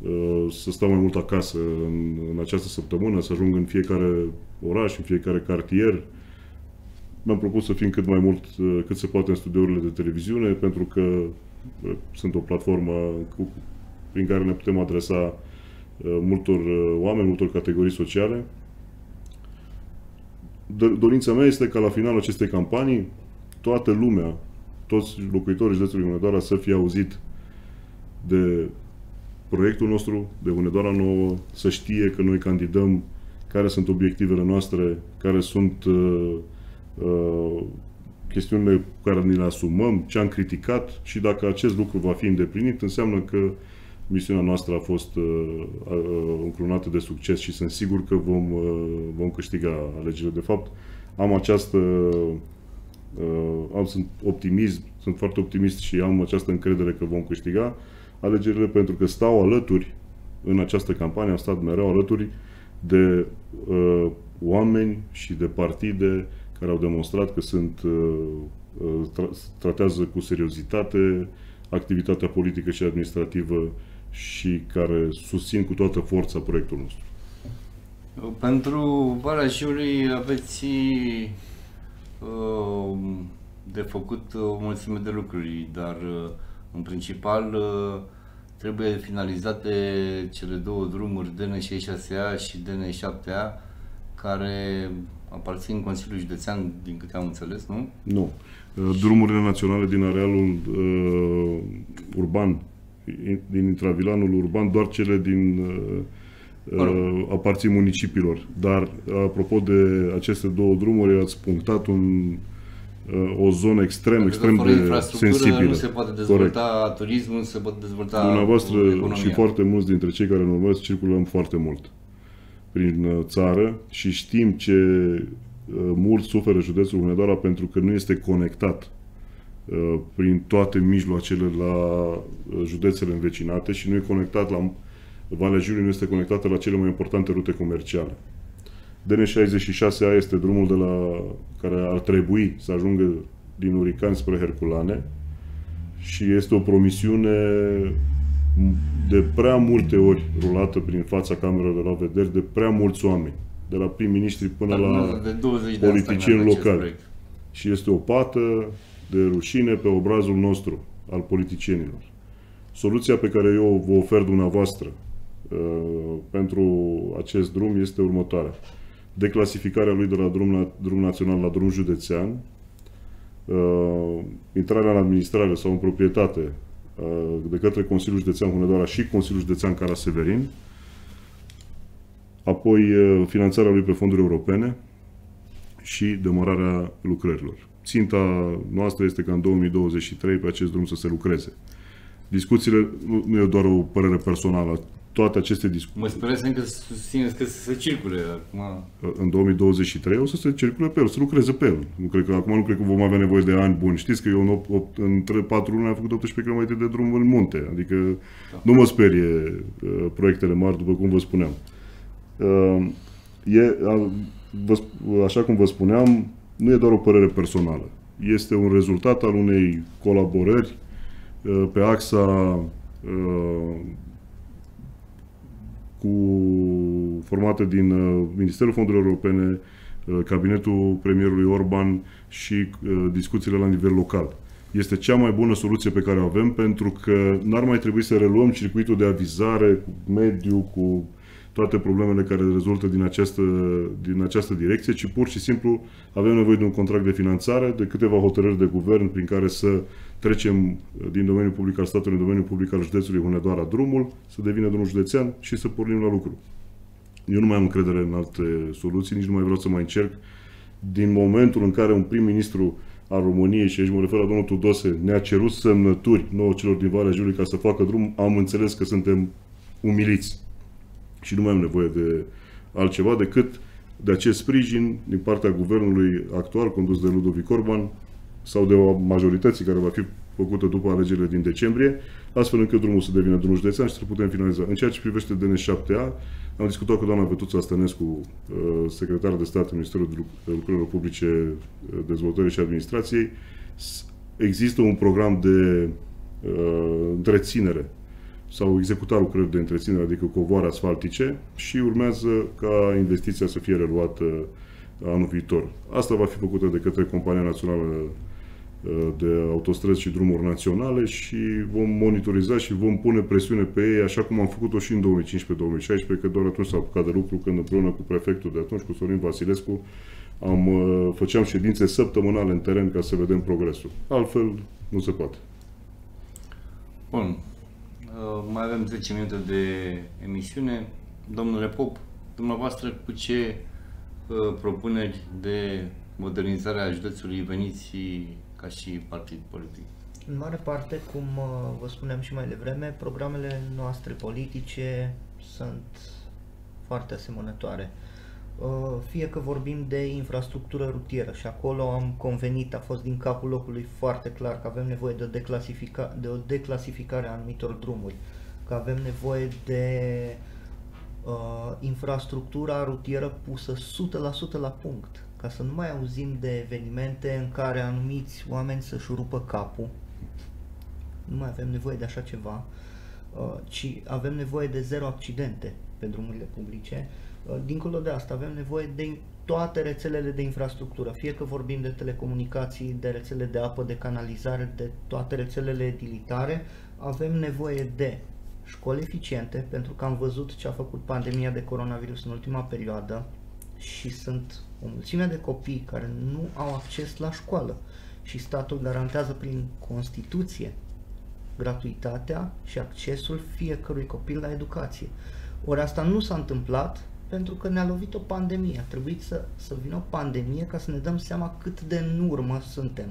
S2: uh, să stau mai mult acasă în, în această săptămână, să ajung în fiecare oraș, în fiecare cartier. Mi-am propus să fim cât mai mult, uh, cât se poate în studiourile de televiziune, pentru că uh, sunt o platformă cu, prin care ne putem adresa multor oameni, multor categorii sociale. Dorința mea este ca la finalul acestei campanii toată lumea toți locuitorii județului Hunedoara să fie auzit de proiectul nostru, de Hunedoara Nouă, să știe că noi candidăm, care sunt obiectivele noastre, care sunt uh, uh, chestiunile cu care ni le asumăm, ce am criticat și dacă acest lucru va fi îndeplinit, înseamnă că misiunea noastră a fost uh, uh, încrunată de succes și sunt sigur că vom, uh, vom câștiga alegerile. De fapt, am această Uh, am, sunt optimism, sunt foarte optimist și am această încredere că vom câștiga alegerile pentru că stau alături în această campanie, am stat mereu alături de uh, oameni și de partide care au demonstrat că sunt uh, uh tra- tratează cu seriozitate activitatea politică și administrativă și care susțin cu toată forța proiectul nostru.
S1: Pentru Valea Jiului aveți Ehm, de făcut o mulțime de lucruri, dar uh, în principal uh, trebuie finalizate cele două drumuri, DN66A și DN7A, care aparțin Consiliului Județean, din câte am înțeles, nu?
S2: Nu. Uh, drumurile naționale din arealul uh, urban, din intravilanul urban, doar cele din uh, uh, aparțin municipiilor. Dar, apropo de aceste două drumuri, ați punctat un, uh, o zonă extrem, Pentru extrem de sensibilă. nu
S1: se poate dezvolta Corect. turismul, nu se poate dezvolta
S2: Dumneavoastră economia. și foarte mulți dintre cei care ne urmăresc circulăm foarte mult prin uh, țară și știm ce uh, mult suferă județul Hunedoara pentru că nu este conectat prin toate mijloacele la județele învecinate și nu e conectat la Valea Jiului nu este conectată la cele mai importante rute comerciale. DN66A este drumul de la care ar trebui să ajungă din Urican spre Herculane și este o promisiune de prea multe ori rulată prin fața camerelor la vederi de prea mulți oameni, de la prim-ministri până Dar la de 20 de politicieni locali. Și este o pată de rușine pe obrazul nostru al politicienilor. Soluția pe care eu vă ofer dumneavoastră Uh, pentru acest drum este următoarea. Declasificarea lui de la drum, la drum național la drum județean, uh, intrarea în administrare sau în proprietate uh, de către Consiliul Județean Hunedoara și Consiliul Județean Cara Severin, apoi finanțarea lui pe fonduri europene și demararea lucrărilor. Ținta noastră este ca în 2023 pe acest drum să se lucreze. Discuțiile nu e doar o părere personală, toate aceste discuții.
S1: Mă sperez încă să susțineți că să se circule acum.
S2: În 2023 o să se circule pe el, să lucreze pe el. Nu cred că, acum nu cred că vom avea nevoie de ani buni. Știți că eu în, 8, 8, în 3, 4 luni am făcut 18 km de drum în munte. Adică da. nu mă sperie uh, proiectele mari, după cum vă spuneam. Uh, e, a, vă, așa cum vă spuneam, nu e doar o părere personală. Este un rezultat al unei colaborări uh, pe axa uh, cu formată din uh, Ministerul Fondurilor Europene, uh, cabinetul premierului Orban și uh, discuțiile la nivel local. Este cea mai bună soluție pe care o avem pentru că n-ar mai trebui să reluăm circuitul de avizare cu mediu, cu toate problemele care rezultă din această, din această direcție, ci pur și simplu avem nevoie de un contract de finanțare, de câteva hotărâri de guvern prin care să trecem uh, din domeniul public al statului în domeniul public al județului Hunedoara drumul, să devină drumul județean și să pornim la lucru. Eu nu mai am încredere în alte soluții, nici nu mai vreau să mai încerc. Din momentul în care un prim-ministru al României, și aici mă refer la domnul Tudose, ne-a cerut semnături nouă celor din Valea Jiului ca să facă drum, am înțeles că suntem umiliți. Și nu mai am nevoie de altceva decât de acest sprijin din partea guvernului actual condus de Ludovic Orban sau de o majorității care va fi făcută după alegerile din decembrie, astfel încât drumul să devină drumul județean și să putem finaliza. În ceea ce privește DN7A, Am discutat cu doamna Vetuța Stănescu, uh, secretar de stat în Ministerul de Lucrurilor Publice, uh, Dezvoltării și Administrației. Există un program de uh, întreținere sau executa lucrări de întreținere, adică covoare asfaltice și urmează ca investiția să fie reluată anul viitor. Asta va fi făcută de către Compania Națională Uh, de autostrăzi și drumuri naționale și vom monitoriza și vom pune presiune pe ei, așa cum am făcut-o și în 2015-2016, că doar atunci s-a apucat de lucru, când împreună cu prefectul de atunci, cu Sorin Vasilescu, am, uh, făceam ședințe săptămânale în teren ca să vedem progresul. Altfel, nu se poate.
S1: Bun. Uh, mai avem 10 minute de emisiune. Domnule Pop, dumneavoastră cu ce propuneri de modernizare a județului veniți ca și partid politic?
S3: În mare parte, cum uh, vă spuneam și mai devreme, programele noastre politice sunt foarte asemănătoare. Uh, fie că vorbim de infrastructură rutieră și acolo am convenit, a fost din capul locului foarte clar că avem nevoie de o, declasifica- de o declasificare a anumitor drumuri, că avem nevoie de uh, infrastructura rutieră pusă 100% la punct ca să nu mai auzim de evenimente în care anumiți oameni să-și rupă capul. Nu mai avem nevoie de așa ceva, uh, ci avem nevoie de zero accidente pe drumurile publice. Uh, dincolo de asta, avem nevoie de toate rețelele de infrastructură, fie că vorbim de telecomunicații, de rețele de apă, de canalizare, de toate rețelele edilitare, avem nevoie de școli eficiente, pentru că am văzut ce a făcut pandemia de coronavirus în ultima perioadă și sunt o mulțime de copii care nu au acces la școală și statul garantează prin Constituție gratuitatea și accesul fiecărui copil la educație. Ori asta nu s-a întâmplat pentru că ne-a lovit o pandemie. A trebuit să, să vină o pandemie ca să ne dăm seama cât de în urmă suntem.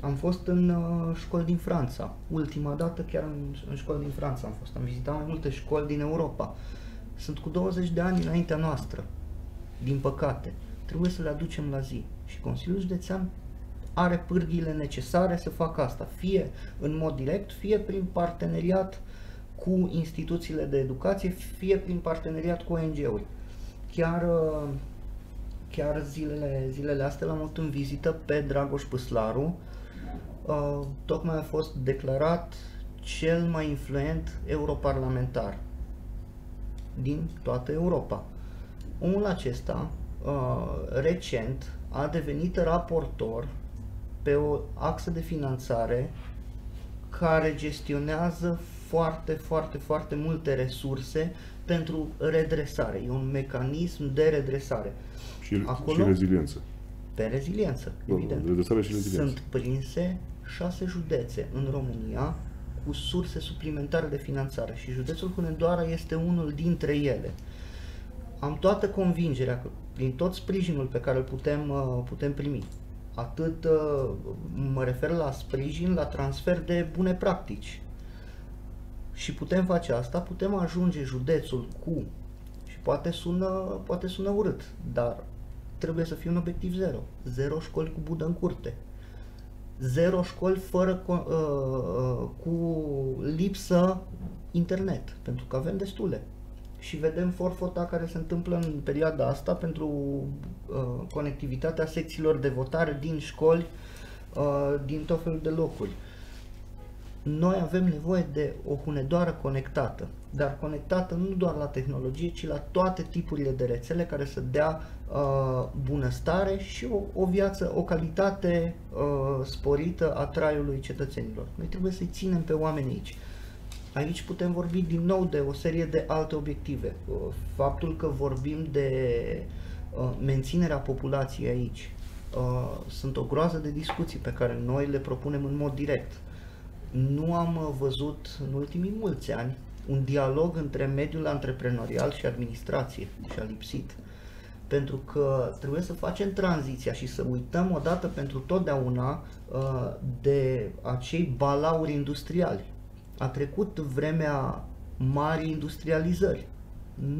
S3: Am fost în uh, școli din Franța, ultima dată chiar în, în școli din Franța am fost. Am vizitat mai multe școli din Europa. Sunt cu 20 de ani înaintea noastră, din păcate trebuie să le aducem la zi. Și Consiliul Județean are pârghile necesare să facă asta, fie în mod direct, fie prin parteneriat cu instituțiile de educație, fie prin parteneriat cu ONG-uri. Chiar, uh, chiar zilele, zilele astea l-am avut în vizită pe Dragoș Păslaru, uh, tocmai a fost declarat cel mai influent europarlamentar din toată Europa. Omul acesta Uh, recent a devenit raportor pe o axă de finanțare care gestionează foarte, foarte, foarte multe resurse pentru redresare. E un mecanism de redresare.
S2: Și, Acolo, și reziliență.
S3: Pe reziliență,
S2: da,
S3: evident.
S2: Redresare și reziliență.
S3: Sunt prinse șase județe în România cu surse suplimentare de finanțare și județul Hunedoara este unul dintre ele. Am toată convingerea că prin tot sprijinul pe care îl putem, uh, putem primi. Atât uh, mă refer la sprijin, la transfer de bune practici. Și putem face asta, putem ajunge județul cu, și poate sună, poate sună urât, dar trebuie să fie un obiectiv zero. Zero școli cu budă în curte. Zero școli fără, uh, uh, cu lipsă internet, pentru că avem destule și vedem forfota care se întâmplă în perioada asta pentru uh, conectivitatea secțiilor de votare din școli, uh, din tot felul de locuri. Noi avem nevoie de o hunedoară conectată, dar conectată nu doar la tehnologie, ci la toate tipurile de rețele care să dea uh, bunăstare și o, o viață, o calitate uh, sporită a traiului cetățenilor. Noi trebuie să-i ținem pe oameni aici. Aici putem vorbi din nou de o serie de alte obiective. Uh, faptul că vorbim de uh, menținerea populației aici uh, sunt o groază de discuții pe care noi le propunem în mod direct. Nu am văzut în ultimii mulți ani un dialog între mediul antreprenorial și administrație și a lipsit. Pentru că trebuie să facem tranziția și să uităm odată pentru totdeauna de acei balauri industriali a trecut vremea marii industrializări.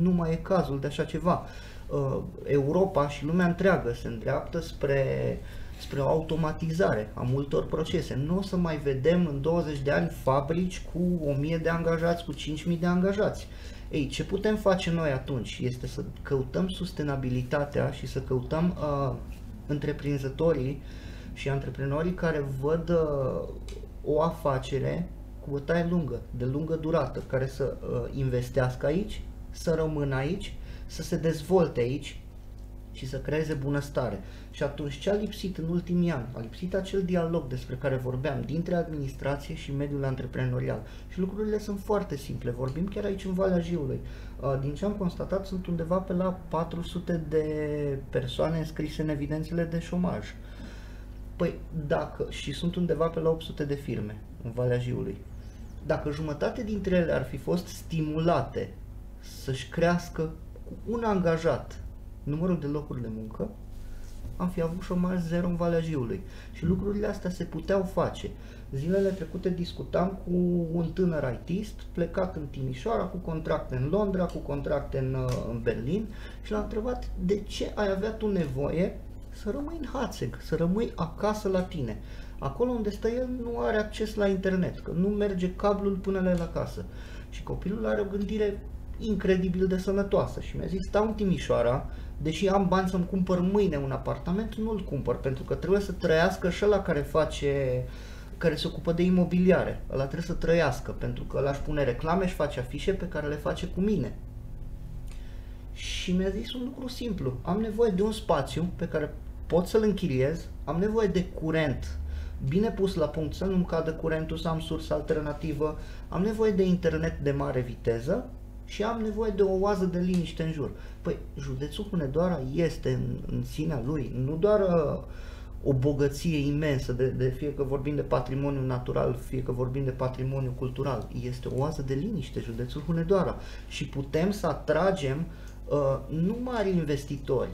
S3: Nu mai e cazul de așa ceva. Uh, Europa și lumea întreagă se îndreaptă spre spre o automatizare a multor procese. Nu o să mai vedem în 20 de ani fabrici cu 1000 de angajați, cu 5000 de angajați. Ei, ce putem face noi atunci este să căutăm sustenabilitatea și să căutăm uh, întreprinzătorii și antreprenorii care văd uh, o afacere cu o taie lungă, de lungă durată, care să uh, investească aici, să rămână aici, să se dezvolte aici și să creeze bunăstare. Și atunci ce a lipsit în ultimii ani? A lipsit acel dialog despre care vorbeam dintre administrație și mediul antreprenorial. Și lucrurile sunt foarte simple. Vorbim chiar aici în Valea Jiului. Uh, din ce am constatat, sunt undeva pe la 400 de persoane înscrise în evidențele de șomaj. Păi dacă, și sunt undeva pe la 800 de firme în Valea Jiului. Dacă jumătate dintre ele ar fi fost stimulate să-și crească cu un angajat numărul de locuri de muncă, am fi avut șomaj zero în Valea Jiului. Și lucrurile astea se puteau face. Zilele trecute discutam cu un tânăr artist plecat în Timișoara, cu contracte în Londra, cu contracte în, uh, în Berlin și l-am întrebat de ce ai avea tu nevoie să rămâi în Hațeg, să rămâi acasă la tine. Acolo unde stă el nu are acces la internet, că nu merge cablul până la el acasă. Și copilul are o gândire incredibil de sănătoasă și mi-a zis, stau în Timișoara, deși am bani să-mi cumpăr mâine un apartament, nu-l cumpăr, pentru că trebuie să trăiască și ăla care face care se ocupă de imobiliare. Ăla trebuie să trăiască, pentru că ăla își pune reclame și face afișe pe care le face cu mine. Și mi-a zis un lucru simplu. Am nevoie de un spațiu pe care pot să-l închiriez, am nevoie de curent bine pus la punct, să nu-mi cadă curentul, să am sursă alternativă, am nevoie de internet de mare viteză și am nevoie de o oază de liniște în jur. Păi, județul Hunedoara este în, în sinea lui, nu doar uh, o bogăție imensă, de, de fie că vorbim de patrimoniu natural, fie că vorbim de patrimoniu cultural, este o oază de liniște, județul Hunedoara. Și putem să atragem uh, nu mari investitori,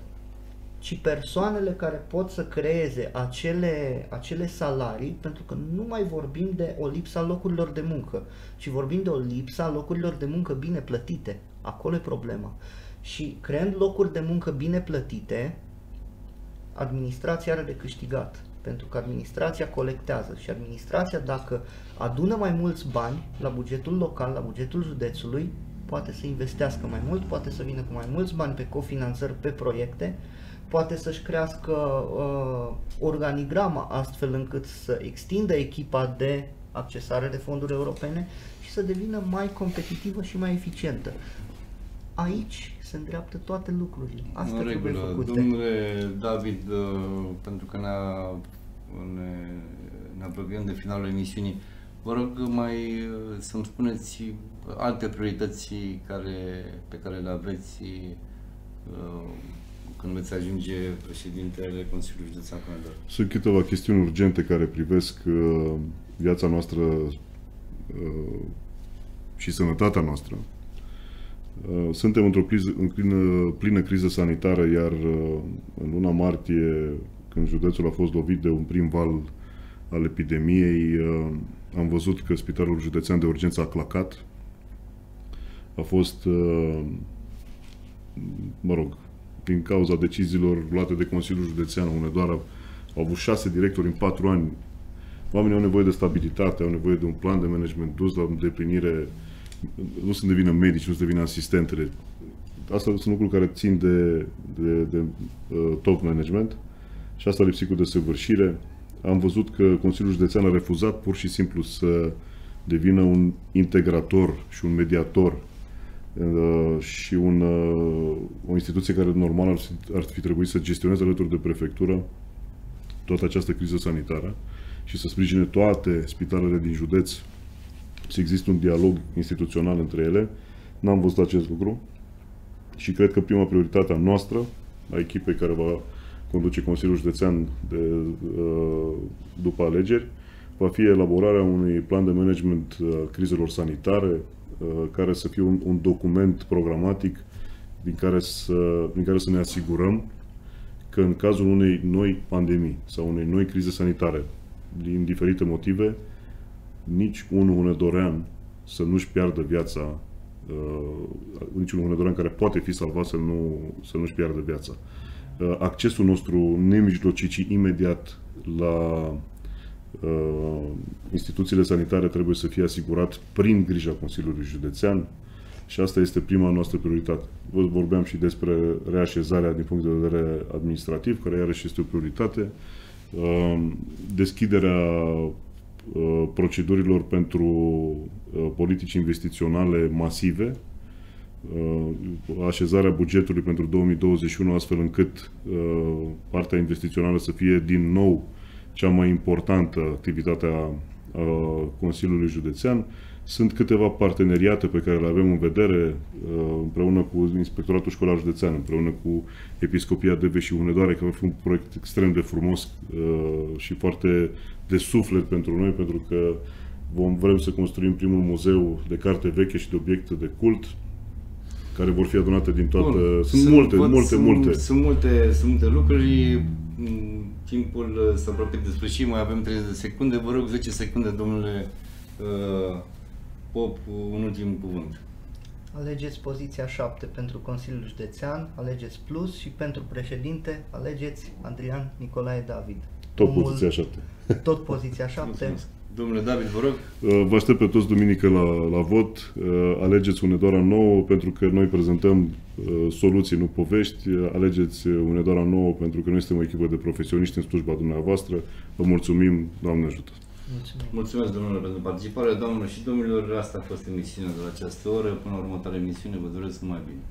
S3: ci persoanele care pot să creeze acele, acele salarii, pentru că nu mai vorbim de o lipsă a locurilor de muncă, ci vorbim de o lipsă a locurilor de muncă bine plătite. Acolo e problema. Și creând locuri de muncă bine plătite, administrația are de câștigat. Pentru că administrația colectează și administrația, dacă adună mai mulți bani la bugetul local, la bugetul județului, poate să investească mai mult, poate să vină cu mai mulți bani pe cofinanțări, pe proiecte poate să-și crească uh, organigrama astfel încât să extindă echipa de accesare de fonduri europene și să devină mai competitivă și mai eficientă. Aici se îndreaptă toate lucrurile. Asta
S1: în regulă.
S3: făcute.
S1: Domnule David, uh, pentru că ne-a, ne, ne apropiem de finalul emisiunii, vă rog mai uh, să-mi spuneți alte priorități care, pe care le aveți uh, când veți ajunge președintele Consiliului Județean Comandar?
S2: Sunt câteva chestiuni urgente care privesc uh, viața noastră uh, și sănătatea noastră. Uh, suntem într-o plină, în plină, plină criză sanitară, iar uh, în luna martie, când județul a fost lovit de un prim val al epidemiei, uh, am văzut că Spitalul Județean de Urgență a clacat. A fost, uh, mă rog, din cauza deciziilor luate de Consiliul Județean Hunedoara, au avut șase directori în patru ani. Oamenii au nevoie de stabilitate, au nevoie de un plan de management dus la îndeplinire. Nu să devină medici, nu să devină asistentele. Asta sunt lucruri care țin de, de, de uh, top management și asta a lipsit cu desăvârșire. Am văzut că Consiliul Județean a refuzat pur și simplu să devină un integrator și un mediator Uh, și un, uh, o instituție care normal ar, ar fi trebuit să gestioneze alături de prefectură toată această criză sanitară și să sprijine toate spitalele din județ să există un dialog instituțional între ele. N-am văzut acest lucru și cred că prima prioritate a noastră, a echipei care va conduce Consiliul Județean de, uh, după alegeri, va fi elaborarea unui plan de management al crizelor sanitare, Uh, care să fie un, un document programatic din care, să, din care să ne asigurăm că în cazul unei noi pandemii sau unei noi crize sanitare, din diferite motive, nici unul unedorean să nu-și piardă viața, uh, niciun unedorean care poate fi salvat să, nu, să nu-și piardă viața. uh, accesul nostru nemijlocit și imediat la uh, instituțiile sanitare trebuie să fie asigurat prin grija Consiliului Județean și asta este prima noastră prioritate. Vă vorbeam și despre reașezarea din punct de vedere administrativ, care iarăși este o prioritate. Uh, deschiderea uh, procedurilor pentru uh, politici investiționale masive, așezarea bugetului pentru 2021 astfel încât partea investițională să fie din nou cea mai importantă activitate a Consiliului Județean. Sunt câteva parteneriate pe care le avem în vedere împreună cu Inspectoratul Școlar Județean, împreună cu Episcopia Deve și Hunedoare, care va fi un proiect extrem de frumos și foarte de suflet pentru noi, pentru că vom vrem să construim primul muzeu de carte veche și de obiecte de cult, care vor fi adunate din toată... Bun. Sunt, sunt multe, văd, multe,
S1: sunt,
S2: multe.
S1: Sunt multe, sunt multe lucruri. Timpul s-a apropiat de sfârșit, mai avem 30 de secunde. Vă rog 10 secunde, domnule uh, Pop, un ultim cuvânt.
S3: Alegeți poziția 7 pentru Consiliul Județean, alegeți plus și pentru președinte alegeți Adrian Nicolae David.
S2: Tot Omul, poziția 7.
S3: Tot poziția 7.
S1: Mulțumesc. Domnule David, vă rog.
S2: Uh, vă aștept pe toți duminică la, la vot. Uh, alegeți Unedoara nouă pentru că noi prezentăm uh, soluții, nu povești. Alegeți Unedoara nouă pentru că noi suntem o echipă de profesioniști în slujba dumneavoastră. Vă mulțumim, Doamne ajută!
S1: Mulțumim. Mulțumesc, domnule, pentru participare. Doamnelor și domnilor, asta a fost emisiunea de la această oră. Până la următoarea emisiune, vă doresc numai bine.